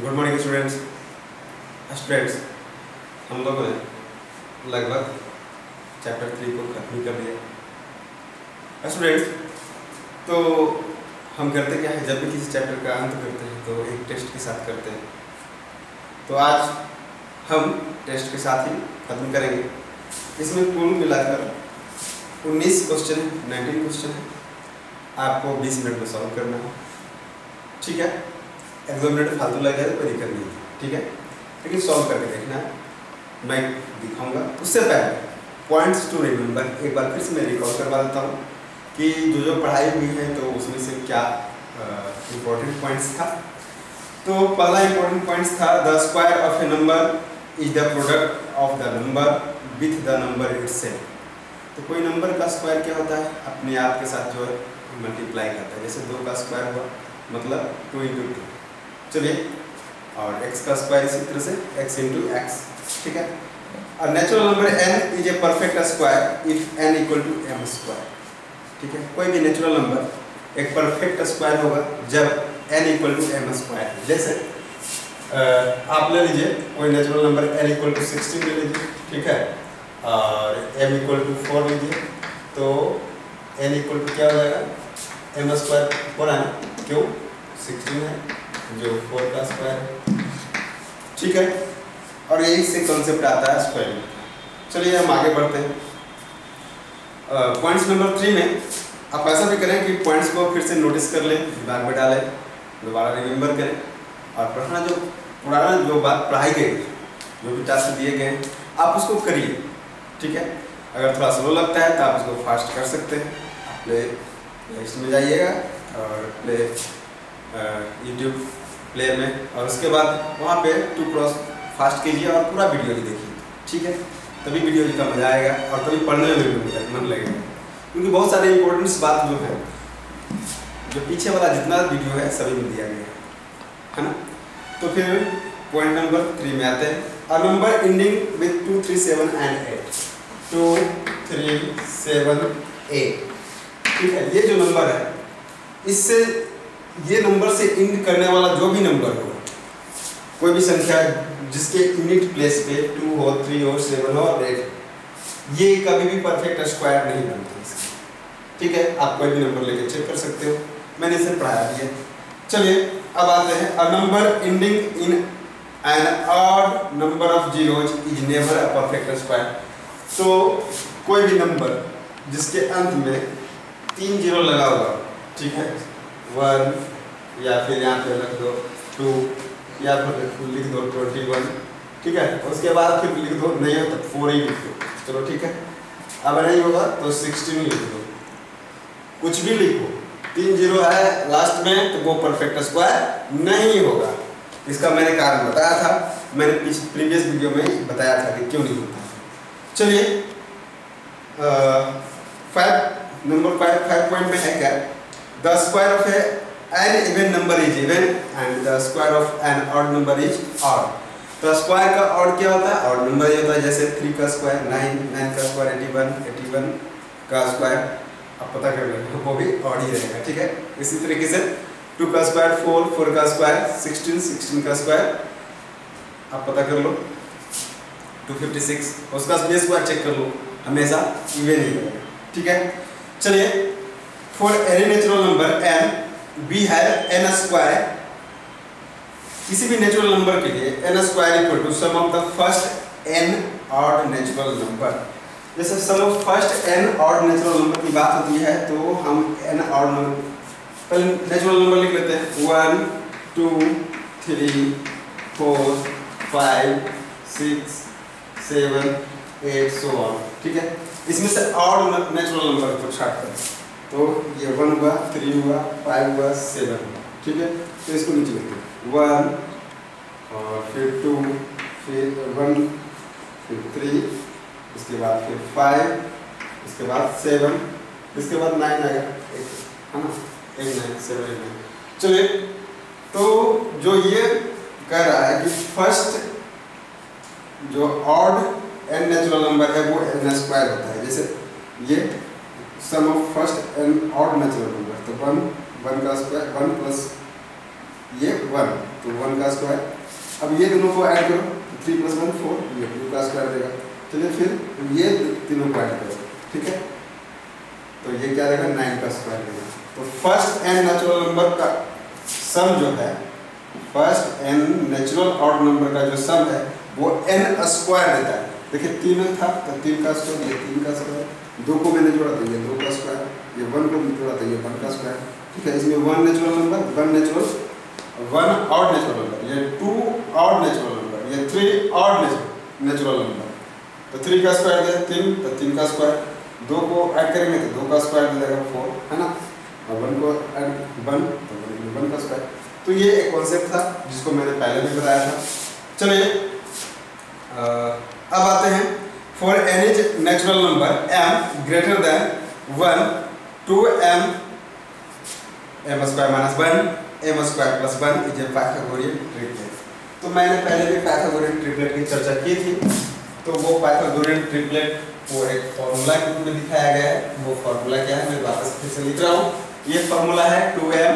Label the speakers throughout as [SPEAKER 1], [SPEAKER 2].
[SPEAKER 1] Good morning students students हम लोगों ने लगभग चैप्टर थ्री को खत्म कर दिया। स्टूडेंट्स तो हम करते क्या है? जब भी किसी चैप्टर का अंत करते हैं तो एक टेस्ट के साथ करते हैं। तो आज हम टेस्ट के साथ ही खत्म करेंगे। इसमें कुल मिलाकर 19 क्वेश्चन है 19 क्वेश्चन है। आपको 20 मिनट में सॉल्व करना है। ठीक है? मिनट फालतू लग जाए तो कोई दिक्कत नहीं ठीक है? लेकिन सॉल्व करके देखना। मैं दिखाऊँगा। उससे पहले पॉइंट्स टू रिमेंबर एक बार फिर से मैं रिकॉल करवा देता हूँ कि जो जो पढ़ाई हुई है तो उसमें से क्या इम्पोर्टेंट पॉइंट्स था। तो पहला इम्पोर्टेंट पॉइंट्स था the square of a number is the product of the number with the number it तो कोई नंबर का स्क्वायर क्या होता है? अपने आप के साथ जो है मल्टीप्लाई करता है। जैसे दो का स्क्वायर हुआ मतलब टू इंटू टू चलिए, और x का स्क्वायर इसी तरह से x इंटू एक्स ठीक है? और natural number n is a perfect square if n equal to m square ठीक है? कोई भी नेचुरल नंबर एक परफेक्ट स्क्वायर होगा जब n equal to m square जैसे आप ले लीजिए, कोई natural number n equal to sixteen ले लीजिए, ठीक है? और m इक्वल टू फोर लीजिए तो n इक्वल टू क्या हो जाएगा? एम स्क्वायर रहा है क्यों? सिक्सटीन है। जो फोर का स्क्वायर है। ठीक है? और यही से कॉन्सेप्ट आता है स्क्वायर चलिए हम आगे बढ़ते हैं। पॉइंट्स नंबर थ्री में आप ऐसा भी करें कि पॉइंट्स को फिर से नोटिस कर लें, दिमाग में डालें, दोबारा रिमेंबर करें। और पढ़ना जो पुराना जो बात पढ़ाई गई, जो भी टास्क दिए गए आप उसको करिए। ठीक है? अगर थोड़ा स्लो लगता है तो आप उसको फास्ट कर सकते हैं। प्ले लिस्ट में जाइएगा और प्ले यूट्यूब प्लेयर में और उसके बाद वहाँ पे टू क्रॉस फास्ट कीजिए और पूरा वीडियो भी देखिए ठीक है? तभी वीडियो का मज़ा आएगा और तभी पढ़ने में भी मन लगेगा। क्योंकि बहुत सारे इंपॉर्टेंट्स बात जो है, जो पीछे वाला जितना वीडियो है, सभी में दिया गया है। ना? तो फिर पॉइंट नंबर थ्री में आते हैं। A number ending with two three seven and eight two three seven eight ठीक है? ये जो नंबर है, इससे ये नंबर से इंड करने वाला जो भी नंबर हो, कोई भी संख्या जिसके यूनिट प्लेस पे टू हो थ्री हो सेवन हो, और एट ये कभी भी परफेक्ट स्क्वायर नहीं बनता ठीक है? आप कोई भी नंबर लेके चेक कर सकते हो। मैंने इसे पढ़ाया भी है। चलिए, अब आते हैं। A number ending in an odd number of zeros is never a perfect square तो कोई भी नंबर जिसके अंत में तीन ज़ीरो लगा हुआ, ठीक है? वन या फिर यहाँ पे रख दो टू या फिर लिख दो ट्वेंटी वन ठीक है? उसके बाद फिर लिख दो, नहीं हो तो फोर ही लिख दो। चलो, ठीक है? अब नहीं होगा तो सिक्सटीन लिख दो। कुछ भी लिखो। तीन ज़ीरो है लास्ट में तो वो परफेक्ट स्क्वायर नहीं होगा। इसका मैंने कारण बताया था। मैंने प्रीवियस वीडियो में बताया था कि क्यों नहीं होता। चलिए five number five five point में है क्या? The square of a an even number is even and the square of an odd number is odd तो स्क्वायर का ऑड क्या होता है? ऑड नंबर ये होता है जैसे थ्री का स्क्वायर नाइन नाइन का square eighty one eighty one का स्क्वायर आप पता कर लेंगे, वो भी ऑड ही रहेगा, ठीक है? इसी तरीके से टू का स्क्वायर फोर फोर का स्क्वायर सिक्सटीन सिक्सटीन का स्क्वायर आप पता कर लो टू फिफ्टी सिक्स उसका स्क्वायर चेक कर लो, हमेशा इवन ही रहेगा, ठीक है? चलिए for any natural number n b है एन स्क्वायर किसी भी नेचुरल नंबर के लिए n square equal to sum of the first n odd natural number जैसे sum of first n odd natural number की बात होती है तो हम एन ऑड नंबर पहले नेचुरल नंबर लिख लेते हैं. One two three four five six seven eight so on ठीक है? इसमें से ऑड नेचुरल नंबर को छाट करें। तो ये वन हुआ थ्री हुआ फाइव हुआ सेवन हुआ। ठीक है? तो इसको नीचे लिखते हैं वन और फिर टू फिर वन फिर थ्री इसके बाद फिर फाइव इसके बाद सेवन इसके बाद नाइन आएगा एक, है ना? एक नाइन सेवन एट नाइन चलिए तो जो ये कह रहा है कि फ़र्स्ट जो ऑड एन नेचुरल नंबर है, वो एन स्क्वायर होता है। जैसे ये sum of first n odd natural number तो वन वन का स्क्वायर वन प्लस ये वन तो वन का स्क्वायर अब ये दोनों को ऐड करो थ्री प्लस वन फोर ये टू का स्क्वायर देगा चलिए फिर ये तीनों को ऐड करो, ठीक है? तो ये क्या देगा नाइन का स्क्वायर देगा तो फ़र्स्ट एन नेचुरल नंबर का सम जो है first n natural odd number का जो सम है, वो एन स्क्वायर देता है। देखिए, तीन था तो तीन का स्क्वायर ये तीन का स्क्वायर दो को मैंने जोड़ा तो ये दो का स्क्वायर ये वन को जोड़ा तो ये वन का स्क्वायर ठीक है, इसमें one natural number one natural one odd natural number ये टू ऑड नेचुरल नंबर ये थ्री ऑड नेचुरल नंबर तो थ्री का स्क्वायर दिया तीन तो तीन का स्क्वायर दो को ऐड करेंगे तो दो का स्क्वायर दे देगा फोर है ना? और वन को ऐड वन तो वन का स्क्वायर तो ये एक कॉन्सेप्ट था, जिसको मैंने पहले भी बताया था। चलिए अब आते हैं। For any natural number m greater than one two m m square minus one m square plus one is a Pythagorean triplet तो मैंने पहले भी पाइथागोरियन ट्रिपलेट की चर्चा की थी। तो वो पाइथागोरियन ट्रिपलेट वो एक फॉर्मूला के रूप में दिखाया गया है। वो फॉर्मूला क्या है? मैं वापस फिर से लिख रहा हूँ। ये फॉर्मूला है two m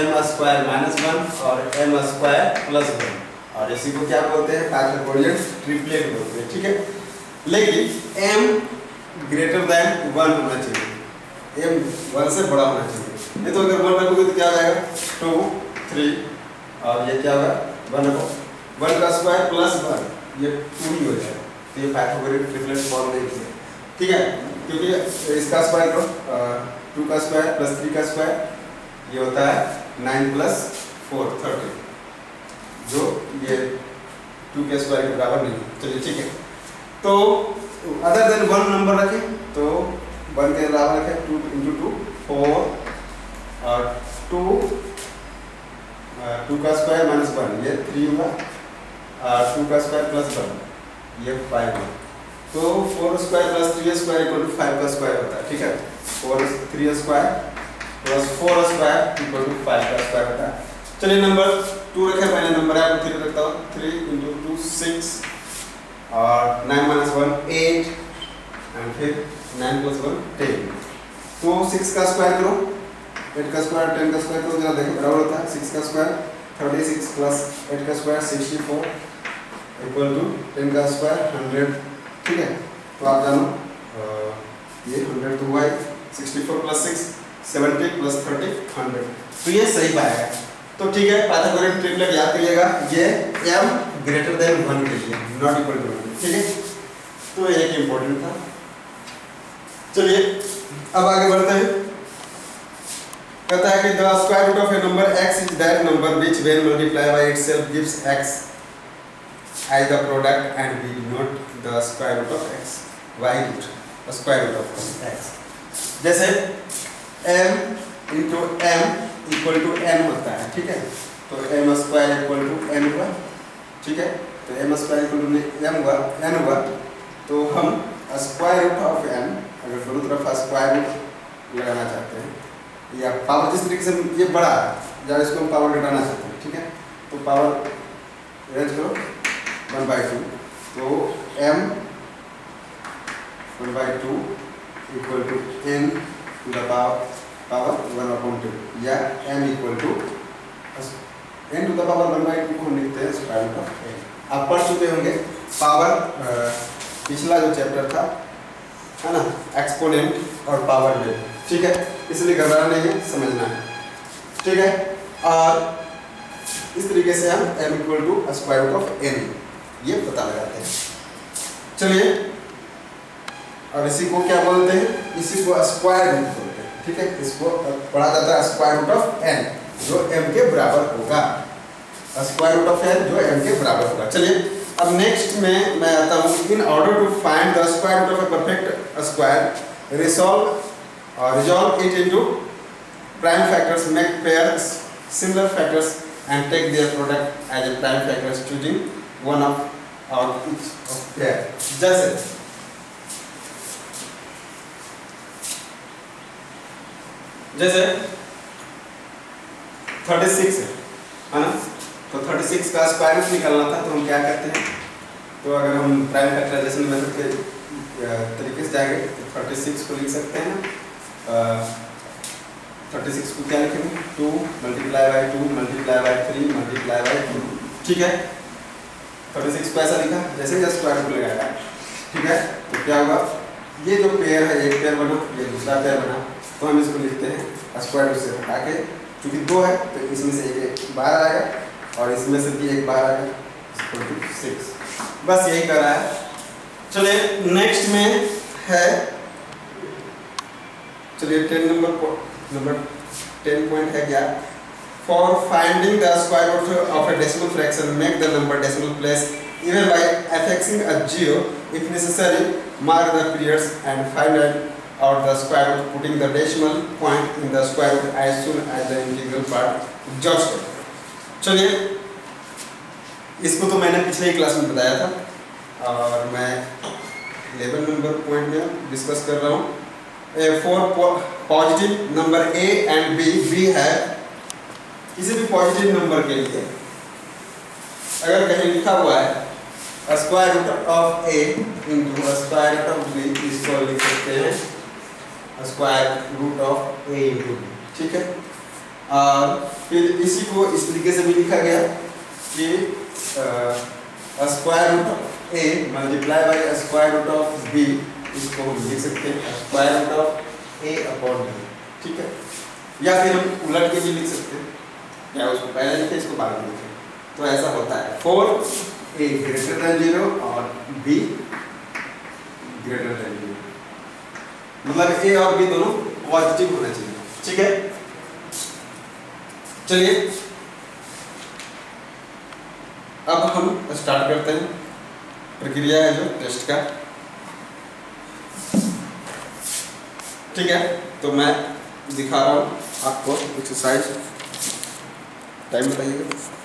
[SPEAKER 1] m square minus one और एम स्क्वायर प्लस वन और इसी को क्या बोलते हैं? पाइथागोरियन ट्रिपलेट बोलते हैं, ठीक है? लेकिन m ग्रेटर देन वन होना चाहिए। M वन से बड़ा होना चाहिए। नहीं तो अगर वन रखोगे तो क्या हो जाएगा? टू थ्री और ये क्या होगा? वन रखो। वन का स्क्वायर प्लस वन ये टू ही हो जाएगा। तो ये पाइथागोरियन ट्रिपलेट फॉर्म नहीं है ठीक है? क्योंकि इसका स्क्वायर करो टू का स्क्वायर प्लस थ्री का स्क्वायर ये होता है नाइन प्लस फोर थर्टी जो ये टू के स्क्वायर के बराबर नहीं चलिए ठीक है। तो अदर देन वन नंबर रखें तो वन के बराबर रखें टू इंटू टू फोर और टू टू का स्क्वायर माइनस वन ये थ्री हुआ और टू का स्क्वायर प्लस वन ये फाइव हुआ तो four square plus three square equal to five का स्क्वायर होता है, ठीक है? Four three square plus four square equal to five का स्क्वायर होता है। चलिए नंबर टू रखे मैंने नंबर है थ्री रखता हूँ। थ्री इंटू टू सिक्स और nine minus one eight and फिर नाइन प्लस वन टेन तो सिक्स का स्क्वायर करो। एट का स्क्वायर टेन का स्क्वायर करो। जरा देखो, बराबर होता है। सिक्स का square thirty six plus eight का square sixty four equal to ten का स्क्वायर हंड्रेड ठीक है? तो आप जानो। ये hundred to y sixty four plus six seventy plus thirty hundred तो ये सही पाएगा तो ठीक है पाइथागोरियन ट्रिपलेट याद करिएगा ये m ग्रेटर देन 1 के लिए नॉट इक्वल टू 1 ठीक है? तो ये एक इंपॉर्टेंट था। चलिए, अब आगे बढ़ते हैं। कहता है कि the square root of a number x is that number which when multiply by itself gives x as the product and we denote the square root of x, y root square root of x. जैसे m into m equal to n होता है, ठीक है? तो m square equal to n हुआ, ठीक है? तो m square equal to m हुआ एन हुआ। तो हम स्क्वायर रूट ऑफ़ एन अगर दोनों तरफ़ स्क्वायर रूट लगाना चाहते हैं या पावर जिस तरीके से ये बड़ा है या इसको हम पावर घटाना चाहते हैं, ठीक है? तो पावर अरेंज करो वन बाई टू तो m one by two equal to n the power power one upon two या m equal to n to the power one by two को लिखते हैं स्क्वायर रूट ऑफ़ एन आप पढ़ चुके होंगे पावर पिछला जो चैप्टर था, है ना एक्सपोनेंट और पावर ले ठीक है? इसलिए घबराना नहीं है समझना है। ठीक है? और इस तरीके से हम m equal to square root of n ये पता लगाते हैं। चलिए, और इसी को क्या बोलते हैं? इसी को स्क्वायर रूट बोलते हैं। ठीक है, इसको पढ़ा जाता है स्क्वायर रूट ऑफ़ एन जो एम के बराबर होगा। स्क्वायर रूट ऑफ़ एन जो एम के बराबर होगा। चलिए, अब नेक्स्ट में मैं आता हूँ। In order to find the square root of a perfect square resolve resolve it into prime factors make pair similar factors and take their product as a prime factors choosing one of और जैसे जैसे 36 है ना? तो 36 का square root निकालना था तो हम क्या करते हैं? तो अगर हम प्राइम फैक्टराइजेशन मेथड के तरीके से जाएँगे तो 36 को लिख सकते हैं। थर्टी सिक्स को क्या लिखेंगे? Two multiply by two multiply by three multiply by two ठीक है? थर्टी सिक्स को ऐसा लिखा, जैसे ही स्क्वायर रूट लगाया। ठीक है? तो क्या होगा? ये जो पेयर है, एक पेयर बना, ये दूसरा पेयर बना। तो हम इसको लिखते हैं स्क्वायर रूट से हटा के, चूँकि दो है तो इसमें से एक एक आएगा और इसमें से भी एक बाहर आएगा सिक्स बस यही कर रहा है। चलिए नेक्स्ट में है, चलिए ten number number ten point है क्या? For finding the square root of a decimal fraction make the number decimal place even by affixing a zero necessary, mark the periods and find out the square root, putting the decimal point in the square root as soon as the integral part exhausted चलिए, इसको तो मैंने पिछले ही class में बताया था, और मैं इलेवन नंबर पॉइंट में डिस्कस कर रहा हूँ। For positive number a and b b है। किसी भी पॉजिटिव नंबर के लिए, अगर कहीं लिखा हुआ है square root of a into square root of b इसको लिख सकते हैं। Square root of a into b ठीक है? और फिर इसी को इस तरीके से भी लिखा गया कि square root of a multiply by square root of b इसको हम लिख सकते हैं square root of a upon b ठीक है? या फिर हम उलट के भी लिख सकते हैं। या उसको पहले लिखे इसको बाद में लिखे तो ऐसा होता है। For a greater than zero और बी ग्रेटर देन ज़ीरो मतलब ए और बी दोनों पॉजिटिव होना चाहिए। ठीक है? चलिए। अब हम स्टार्ट करते हैं। प्रक्रिया है जो टेस्ट का। ठीक है? तो मैं दिखा रहा हूँ आपको एक्सरसाइज टाइम बताइएगा।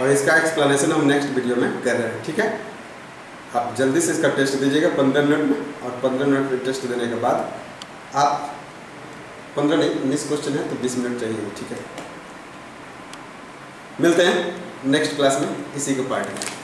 [SPEAKER 1] और इसका एक्सप्लेनेशन हम नेक्स्ट वीडियो में कर रहे हैं, ठीक है? आप जल्दी से इसका टेस्ट दीजिएगा पंद्रह मिनट में और पंद्रह मिनट में टेस्ट देने के बाद आप पंद्रह नहीं उन्नीस क्वेश्चन है तो बीस मिनट चाहिए, ठीक है? मिलते हैं नेक्स्ट क्लास में इसी को पार्ट में।